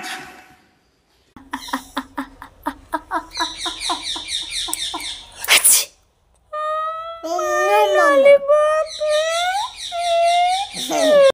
哈，哈哈哈哈哈，哈哈哈哈哈，哈气，茉莉宝贝。